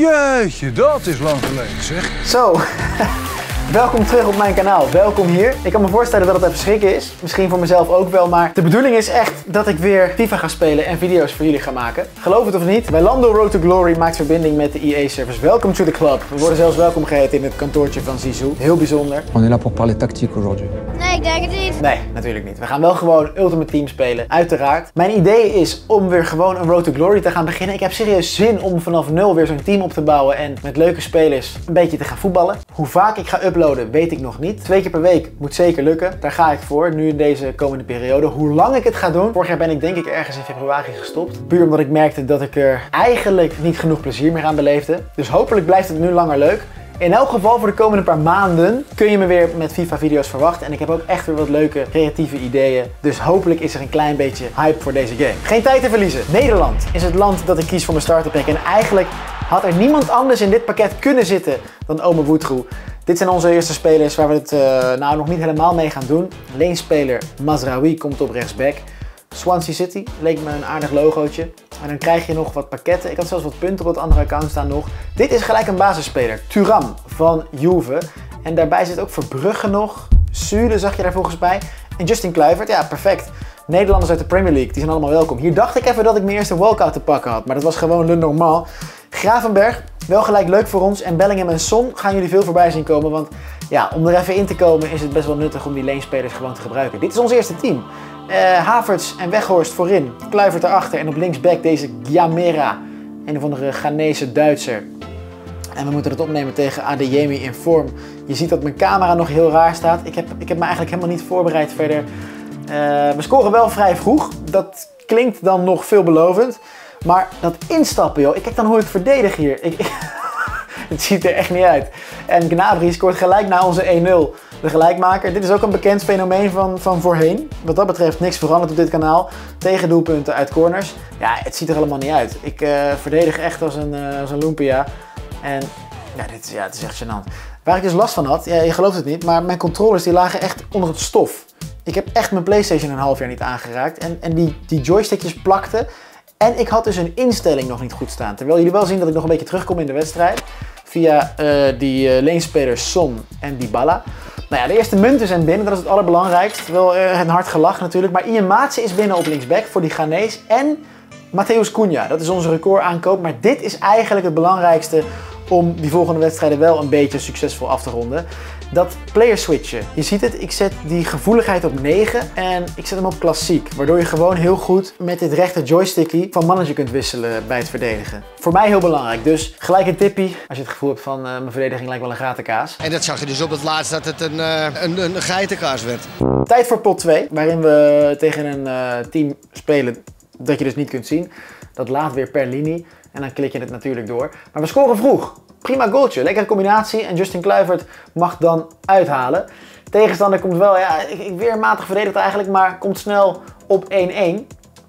Jeetje, dat is lang geleden zeg. Zo, welkom terug op mijn kanaal. Welkom hier. Ik kan me voorstellen dat het even schrikken is. Misschien voor mezelf ook wel, maar de bedoeling is echt dat ik weer FIFA ga spelen en video's voor jullie ga maken. Geloof het of niet, bij Lando Road to Glory maakt verbinding met de EA-servers. Welcome to the club. We worden zelfs welkom geheten in het kantoortje van Zizou. Heel bijzonder. On est là pour parler tactique aujourd'hui. Nee, ik denk het niet. Nee, natuurlijk niet. We gaan wel gewoon Ultimate Team spelen, uiteraard. Mijn idee is om weer gewoon een Road to Glory te gaan beginnen. Ik heb serieus zin om vanaf nul weer zo'n team op te bouwen en met leuke spelers een beetje te gaan voetballen. Hoe vaak ik ga uploaden, weet ik nog niet. Twee keer per week moet zeker lukken. Daar ga ik voor, nu in deze komende periode. Hoe lang ik het ga doen? Vorig jaar ben ik denk ik ergens in februari gestopt. Puur omdat ik merkte dat ik er eigenlijk niet genoeg plezier meer aan beleefde. Dus hopelijk blijft het nu langer leuk. In elk geval voor de komende paar maanden kun je me weer met FIFA-video's verwachten. En ik heb ook echt weer wat leuke creatieve ideeën. Dus hopelijk is er een klein beetje hype voor deze game. Geen tijd te verliezen. Nederland is het land dat ik kies voor mijn starter pack. En eigenlijk had er niemand anders in dit pakket kunnen zitten dan Ome Woetroe. Dit zijn onze eerste spelers waar we het uh, nou nog niet helemaal mee gaan doen. Leenspeler Mazraoui komt op rechtsback. Swansea City leek me een aardig logootje. En dan krijg je nog wat pakketten. Ik had zelfs wat punten op het andere account staan nog. Dit is gelijk een basisspeler. Turam van Juve. En daarbij zit ook Verbrugge nog. Zude zag je daar volgens bij. En Justin Kluivert, ja perfect. Nederlanders uit de Premier League, die zijn allemaal welkom. Hier dacht ik even dat ik mijn eerste walkout te pakken had. Maar dat was gewoon le normaal. Gravenberg, wel gelijk leuk voor ons. En Bellingham en Son gaan jullie veel voorbij zien komen. Want ja, om er even in te komen is het best wel nuttig om die leenspelers gewoon te gebruiken. Dit is ons eerste team. Uh, Havertz en Weghorst voorin. Kluivert erachter. En op linksback deze Giamera. Een of andere Ghanese Duitser. En we moeten het opnemen tegen Adeyemi in vorm. Je ziet dat mijn camera nog heel raar staat. Ik heb, ik heb me eigenlijk helemaal niet voorbereid verder. Uh, we scoren wel vrij vroeg. Dat klinkt dan nog veelbelovend. Maar dat instappen, joh. Ik kijk dan hoe ik verdedig hier. Ik, het ziet er echt niet uit. En Gnabry scoort gelijk na onze 1-0 de gelijkmaker. Dit is ook een bekend fenomeen van, van voorheen. Wat dat betreft niks veranderd op dit kanaal. Tegendoelpunten uit corners. Ja, het ziet er helemaal niet uit. Ik uh, verdedig echt als een, uh, als een lumpia. En ja, dit, ja, het is echt gênant. Waar ik dus last van had, ja, je gelooft het niet, maar mijn controllers die lagen echt onder het stof. Ik heb echt mijn Playstation een half jaar niet aangeraakt. En, en die, die joystickjes plakten. En ik had dus een instelling nog niet goed staan. Terwijl jullie wel zien dat ik nog een beetje terugkom in de wedstrijd. Via uh, die uh, leenspelers Son en Dybala. Nou ja, de eerste munten zijn binnen, dat is het allerbelangrijkst. Wel uh, een hard gelach natuurlijk. Maar Ian Maatse is binnen op linksback voor die Ghanese. En Matthäus Cunha, dat is onze record aankoop. Maar dit is eigenlijk het belangrijkste om die volgende wedstrijden wel een beetje succesvol af te ronden. Dat player switchen. Je ziet het, ik zet die gevoeligheid op 9 en ik zet hem op klassiek. Waardoor je gewoon heel goed met dit rechter joystickie van manager kunt wisselen bij het verdedigen. Voor mij heel belangrijk, dus gelijk een tippie als je het gevoel hebt van uh, mijn verdediging lijkt wel een gatenkaas. En dat zag je dus op het laatst dat het een, uh, een, een geitenkaas werd. Tijd voor pot 2, waarin we tegen een uh, team spelen dat je dus niet kunt zien. Dat laat weer per linie. En dan klik je het natuurlijk door. Maar we scoren vroeg. Prima goaltje. Lekkere combinatie. En Justin Kluivert mag dan uithalen. Tegenstander komt wel, ja, ik, weer matig verdedigd eigenlijk, maar komt snel op 1-1.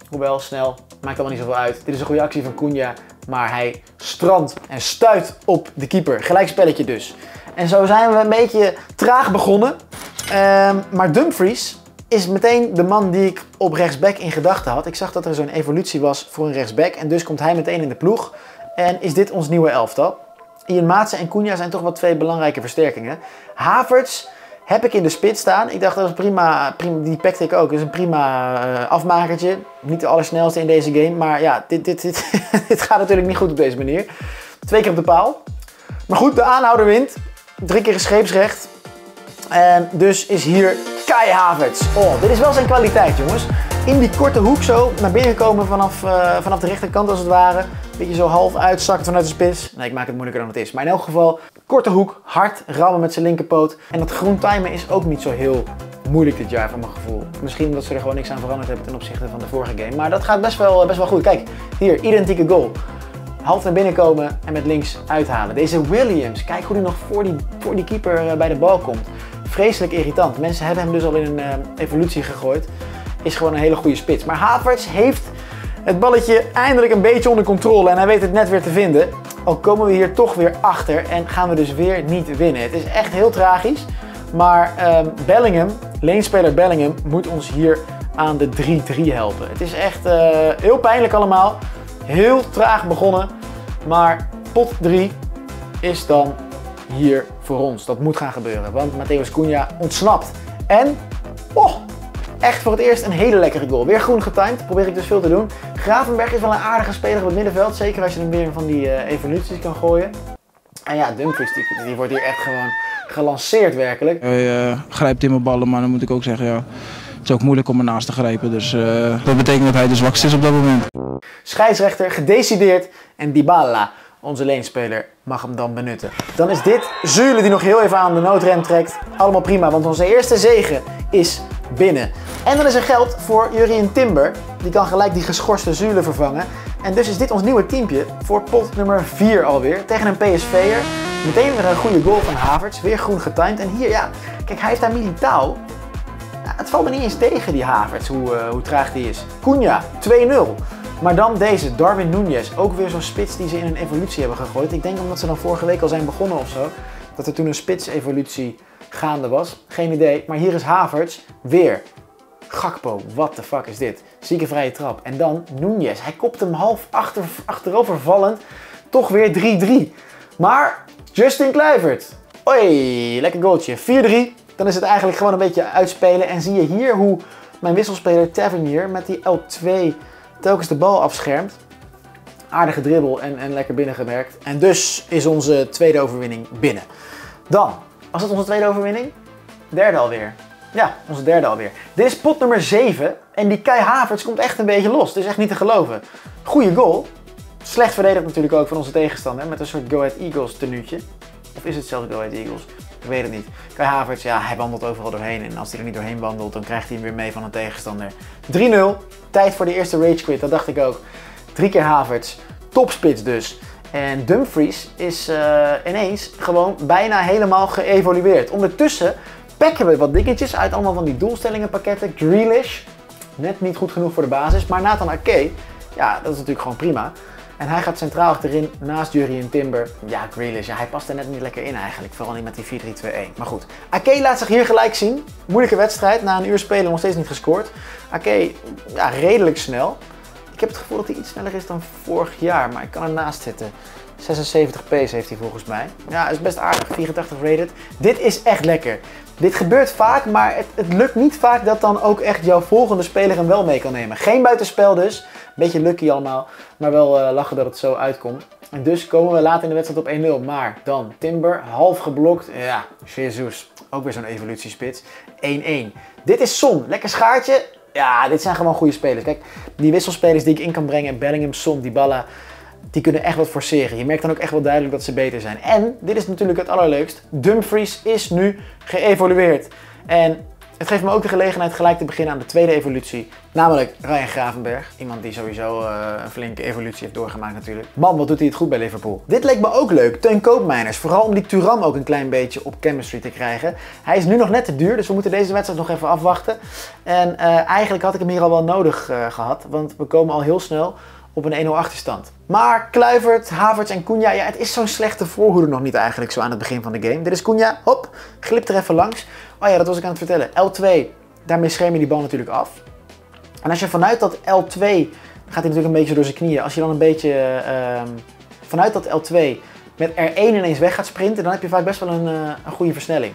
Hoewel, snel, maakt allemaal niet zoveel uit. Dit is een goede actie van Cunha, maar hij strandt en stuit op de keeper. Gelijk spelletje dus. En zo zijn we een beetje traag begonnen. Um, maar Dumfries is meteen de man die ik op rechtsback in gedachten had. Ik zag dat er zo'n evolutie was voor een rechtsback en dus komt hij meteen in de ploeg. En is dit ons nieuwe elftal. Ian Maatsen en Cunha zijn toch wel twee belangrijke versterkingen. Havertz heb ik in de spits staan. Ik dacht dat is prima, die pakte ik ook. Dat is een prima uh, afmakertje. Niet de allersnelste in deze game, maar ja, dit, dit, dit, gaat natuurlijk niet goed op deze manier. Twee keer op de paal. Maar goed, de aanhouder wint. Drie keer scheepsrecht. En dus is hier Kai Havertz. Oh, dit is wel zijn kwaliteit, jongens. In die korte hoek zo naar binnen komen vanaf, uh, vanaf de rechterkant als het ware. Beetje zo half uitzakken vanuit de spits. Nee, ik maak het moeilijker dan het is. Maar in elk geval, korte hoek, hard rammen met zijn linkerpoot. En dat groen timen is ook niet zo heel moeilijk dit jaar, van mijn gevoel. Misschien omdat ze er gewoon niks aan veranderd hebben ten opzichte van de vorige game. Maar dat gaat best wel, best wel goed. Kijk, hier, identieke goal. Half naar binnen komen en met links uithalen. Deze Williams, kijk hoe hij nog voor die, voor die keeper bij de bal komt. Vreselijk irritant. Mensen hebben hem dus al in een uh, evolutie gegooid. Is gewoon een hele goede spits. Maar Havertz heeft het balletje eindelijk een beetje onder controle en hij weet het net weer te vinden. Al komen we hier toch weer achter en gaan we dus weer niet winnen. Het is echt heel tragisch. Maar um, Bellingham, leenspeler Bellingham, moet ons hier aan de 3-3 helpen. Het is echt uh, heel pijnlijk allemaal. Heel traag begonnen. Maar pot 3 is dan hier voor ons. Dat moet gaan gebeuren, want Matthäus Cunha ontsnapt. En, oh, echt voor het eerst een hele lekkere goal. Weer groen getimed, probeer ik dus veel te doen. Gravenberg is wel een aardige speler op het middenveld, zeker als je hem weer van die uh, evoluties kan gooien. En ja, Dumfries, die, die wordt hier echt gewoon gelanceerd werkelijk. Hij uh, grijpt in mijn ballen, maar dan moet ik ook zeggen, ja, het is ook moeilijk om ernaast te grijpen. Dus uh, dat betekent dat hij de zwakste is op dat moment. Scheidsrechter gedecideerd en Dybala, onze leenspeler, mag hem dan benutten. Dan is dit Zule die nog heel even aan de noodrem trekt. Allemaal prima, want onze eerste zegen is binnen. En dan is er geld voor Jurien Timber. Die kan gelijk die geschorste Zule vervangen. En dus is dit ons nieuwe teampje voor pot nummer 4 alweer. Tegen een PSV'er. Meteen weer een goede goal van Havertz. Weer groen getimed. En hier, ja, kijk, hij heeft daar Militao. Ja, het valt me niet eens tegen, die Havertz, hoe, uh, hoe traag die is. Cunha, 2-0. Maar dan deze, Darwin Nunez. Ook weer zo'n spits die ze in een evolutie hebben gegooid. Ik denk omdat ze dan vorige week al zijn begonnen of zo. Dat er toen een spits-evolutie gaande was. Geen idee. Maar hier is Havertz weer. Gakpo, what the fuck is dit? Zieke vrije trap. En dan Nunez. Hij kopt hem half achter, achterover vallend. Toch weer 3-3. Maar Justin Kluivert. Oei, lekker goaltje. 4-3. Dan is het eigenlijk gewoon een beetje uitspelen. En zie je hier hoe mijn wisselspeler Tavernier met die L2 telkens de bal afschermt. Aardige dribbel en, en lekker binnengewerkt. En dus is onze tweede overwinning binnen. Dan, was het onze tweede overwinning? Derde alweer. Ja, onze derde alweer. Dit is pot nummer 7 en die Kai Havertz komt echt een beetje los. Het is echt niet te geloven. Goeie goal. Slecht verdedigd natuurlijk ook van onze tegenstander met een soort Go Ahead Eagles tenuutje. Of is het zelfs Go Ahead Eagles? Ik weet het niet. Kai Havertz, ja, hij wandelt overal doorheen. En als hij er niet doorheen wandelt, dan krijgt hij hem weer mee van een tegenstander. 3-0. Tijd voor de eerste rage quit, dat dacht ik ook. Drie keer Havertz. Topspits dus. En Dumfries is uh, ineens gewoon bijna helemaal geëvolueerd. Ondertussen pakken we wat dingetjes uit allemaal van die doelstellingenpakketten. Grealish, net niet goed genoeg voor de basis. Maar Nathan Ake, ja, dat is natuurlijk gewoon prima. En hij gaat centraal achterin naast Jury en Timber. Ja, Grealish, ja, hij past er net niet lekker in eigenlijk. Vooral niet met die 4-3-2-1. Maar goed, Ake laat zich hier gelijk zien. Moeilijke wedstrijd, na een uur spelen nog steeds niet gescoord. Ake, ja, redelijk snel. Ik heb het gevoel dat hij iets sneller is dan vorig jaar, maar ik kan ernaast zitten. 76 pace heeft hij volgens mij. Ja, is best aardig. 84 rated. Dit is echt lekker. Dit gebeurt vaak, maar het, lukt niet vaak dat dan ook echt jouw volgende speler hem wel mee kan nemen. Geen buitenspel dus. Beetje lucky allemaal. Maar wel uh, lachen dat het zo uitkomt. En dus komen we later in de wedstrijd op 1-0. Maar dan Timber, half geblokt. Ja, Jesus. Ook weer zo'n evolutiespits. 1-1. Dit is Son. Lekker schaartje. Ja, dit zijn gewoon goede spelers. Kijk, die wisselspelers die ik in kan brengen. Bellingham, Son, Dybala die kunnen echt wat forceren. Je merkt dan ook echt wel duidelijk dat ze beter zijn. En, dit is natuurlijk het allerleukst, Dumfries is nu geëvolueerd. En het geeft me ook de gelegenheid gelijk te beginnen aan de tweede evolutie. Namelijk Ryan Gravenberg. Iemand die sowieso uh, een flinke evolutie heeft doorgemaakt natuurlijk. Man, wat doet hij het goed bij Liverpool. Dit leek me ook leuk. Teun Koopmeiners. Vooral om die Turam ook een klein beetje op chemistry te krijgen. Hij is nu nog net te duur, dus we moeten deze wedstrijd nog even afwachten. En uh, eigenlijk had ik hem hier al wel nodig uh, gehad. Want we komen al heel snel op een 1-0 achterstand. Maar Kluivert, Havertz en Cunha, ja, het is zo'n slechte voorhoede nog niet eigenlijk zo aan het begin van de game. Dit is Cunha, hop, glipt er even langs. Oh ja, dat was ik aan het vertellen. L2, daarmee scherm je die bal natuurlijk af. En als je vanuit dat L2, gaat hij natuurlijk een beetje door zijn knieën. Als je dan een beetje uh, vanuit dat L2 met R1 ineens weg gaat sprinten, dan heb je vaak best wel een, uh, een goede versnelling.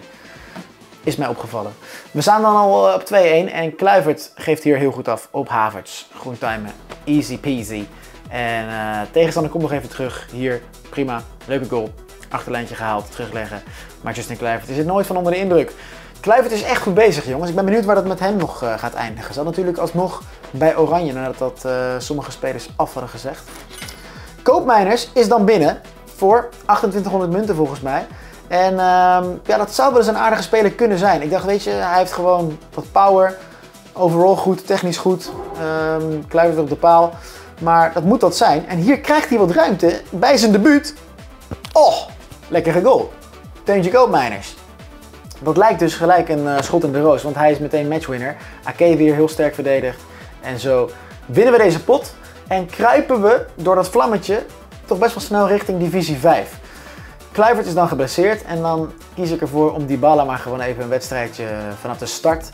Is mij opgevallen. We staan dan al op 2-1 en Kluivert geeft hier heel goed af op Havertz. Groen timen, easy peasy. En uh, tegenstander komt nog even terug. Hier, prima, leuke goal. Achterlijntje gehaald, terugleggen. Maar Justin Kluivert is het nooit van onder de indruk. Kluivert is echt goed bezig, jongens. Ik ben benieuwd waar dat met hem nog uh, gaat eindigen. Zal natuurlijk alsnog bij Oranje, nadat dat sommige spelers af hadden gezegd. Koopmeiners is dan binnen voor 2800 munten volgens mij. En uh, ja, dat zou wel eens een aardige speler kunnen zijn. Ik dacht, weet je, hij heeft gewoon wat power. Overal goed, technisch goed. Um, op de paal. Maar dat moet dat zijn. En hier krijgt hij wat ruimte bij zijn debuut. Oh, lekkere goal. Teuntje Koopmeiners. Dat lijkt dus gelijk een uh, schot in de roos, want hij is meteen matchwinner. Ake weer heel sterk verdedigd. En zo winnen we deze pot. En kruipen we door dat vlammetje toch best wel snel richting divisie 5. Kluivert is dan geblesseerd en dan kies ik ervoor om Dybala maar gewoon even een wedstrijdje vanaf de start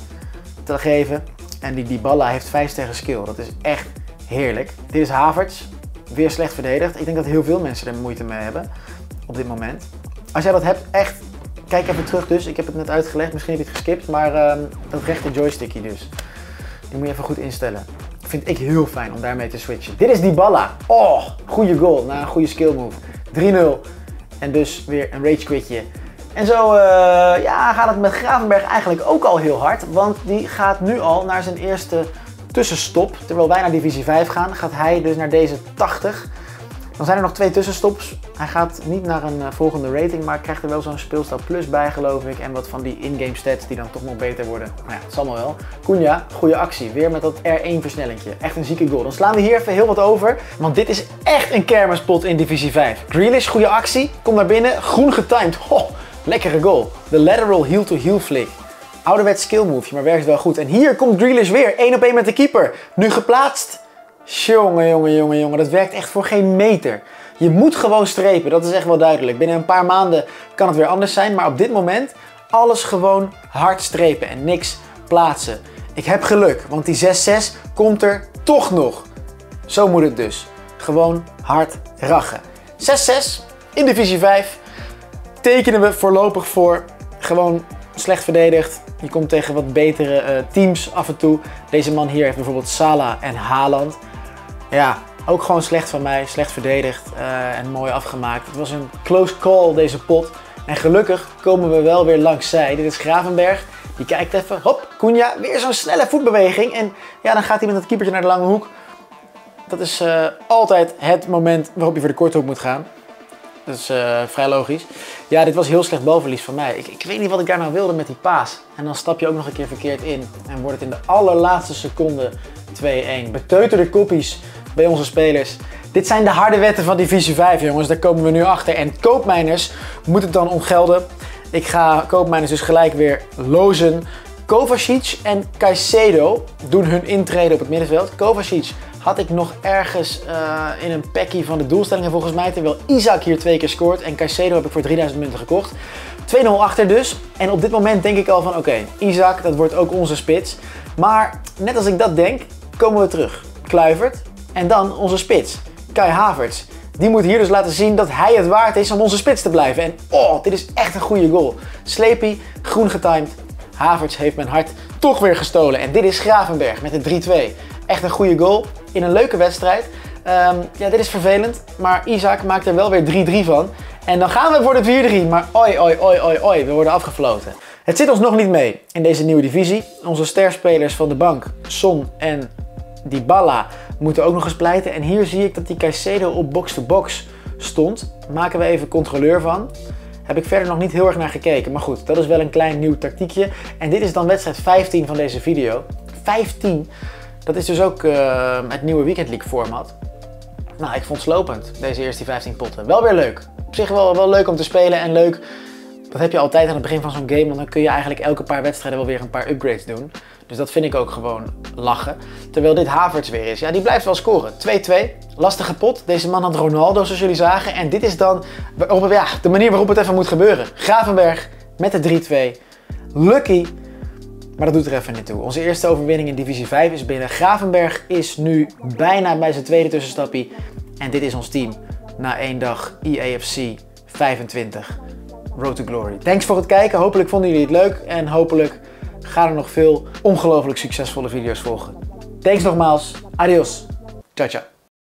te geven. En die Dybala heeft 5 sterren skill. Dat is echt heerlijk. Dit is Havertz. weer slecht verdedigd. Ik denk dat heel veel mensen er moeite mee hebben op dit moment. Als jij dat hebt, echt, kijk even terug dus. Ik heb het net uitgelegd, misschien heb je het geskipt, maar ehm, dat rechte joystickje dus. Die moet je even goed instellen. Vind ik heel fijn om daarmee te switchen. Dit is Dybala. Oh, goede goal na een goede skill move. 3-0. En dus weer een rage quitje. En zo uh, ja, gaat het met Gravenberg eigenlijk ook al heel hard. Want die gaat nu al naar zijn eerste tussenstop. Terwijl wij naar divisie 5 gaan, gaat hij dus naar deze 80. Dan zijn er nog twee tussenstops. Hij gaat niet naar een uh, volgende rating, maar krijgt er wel zo'n speelstijl plus bij, geloof ik. En wat van die in-game stats die dan toch nog beter worden. Maar ja, het zal maar wel. Cunha, goede actie. Weer met dat R1 versnellingje. Echt een zieke goal. Dan slaan we hier even heel wat over. Want dit is echt een kermispot in divisie 5. Grealish, goede actie. Kom naar binnen. Groen getimed. Ho, lekkere goal. De lateral heel-to-heel flick. Ouderwets skill move, maar werkt wel goed. En hier komt Grealish weer. 1 op 1 met de keeper. Nu geplaatst. Jongen, jongen, jongen, jongen. Dat werkt echt voor geen meter. Je moet gewoon strepen, dat is echt wel duidelijk. Binnen een paar maanden kan het weer anders zijn, maar op dit moment alles gewoon hard strepen en niks plaatsen. Ik heb geluk, want die 6-6 komt er toch nog. Zo moet het dus. Gewoon hard rachen. 6-6 in divisie 5 tekenen we voorlopig voor. Gewoon slecht verdedigd. Je komt tegen wat betere uh, teams af en toe. Deze man hier heeft bijvoorbeeld Sala en Haaland. Ja, ook gewoon slecht van mij, slecht verdedigd uh, en mooi afgemaakt. Het was een close call deze pot. En gelukkig komen we wel weer langs zij. Dit is Gravenberg. Die kijkt even, hop, Cunha, weer zo'n snelle voetbeweging. En ja, dan gaat hij met dat keepertje naar de lange hoek. Dat is uh, altijd het moment waarop je voor de korte hoek moet gaan. Dat is uh, vrij logisch. Ja, dit was heel slecht balverlies van mij. Ik, ik, weet niet wat ik daar nou wilde met die paas. En dan stap je ook nog een keer verkeerd in. En wordt het in de allerlaatste seconde 2-1. Beteuterde koppies bij onze spelers. Dit zijn de harde wetten van divisie 5 jongens, daar komen we nu achter. En koopmijners moet het dan ontgelden. Ik ga koopmijners dus gelijk weer lozen. Kovacic en Caicedo doen hun intrede op het middenveld. Kovacic had ik nog ergens uh, in een packie van de doelstellingen volgens mij. Terwijl Isaac hier twee keer scoort en Caicedo heb ik voor 3000 munten gekocht. 2-0 achter dus. En op dit moment denk ik al van oké, Isaac dat wordt ook onze spits. Maar net als ik dat denk, komen we terug. Kluivert, en dan onze spits, Kai Havertz. Die moet hier dus laten zien dat hij het waard is om onze spits te blijven. En oh, dit is echt een goede goal. Sleepy, groen getimed. Havertz heeft mijn hart toch weer gestolen. En dit is Gravenberg met een 3-2. Echt een goede goal in een leuke wedstrijd. Um, ja, dit is vervelend, maar Isaac maakt er wel weer 3-3 van. En dan gaan we voor de 4-3, maar oi, oi, oi, oi, oi, we worden afgefloten. Het zit ons nog niet mee in deze nieuwe divisie. Onze sterspelers van de bank, Son en Dybala moeten ook nog eens pleiten. En hier zie ik dat die Caicedo op box-to-box stond. Maken we even controleur van. Heb ik verder nog niet heel erg naar gekeken. Maar goed, dat is wel een klein nieuw tactiekje. En dit is dan wedstrijd 15 van deze video. 15. Dat is dus ook uh, het nieuwe Weekend League format. Nou, ik vond het slopend, deze eerste 15 potten. Wel weer leuk. Op zich wel, wel leuk om te spelen en leuk. Dat heb je altijd aan het begin van zo'n game, want dan kun je eigenlijk elke paar wedstrijden wel weer een paar upgrades doen. Dus dat vind ik ook gewoon lachen. Terwijl dit Havertz weer is. Ja, die blijft wel scoren. 2-2. Lastige pot. Deze man had Ronaldo, zoals jullie zagen. En dit is dan ja, de manier waarop het even moet gebeuren. Gravenberg met de 3-2. Lucky. Maar dat doet er even niet toe. Onze eerste overwinning in divisie 5 is binnen. Gravenberg is nu bijna bij zijn tweede tussenstappie. En dit is ons team na één dag EAFC 25. Road to Glory. Thanks voor het kijken. Hopelijk vonden jullie het leuk. En hopelijk gaan er nog veel ongelooflijk succesvolle video's volgen. Thanks nogmaals. Adios. Ciao, ciao.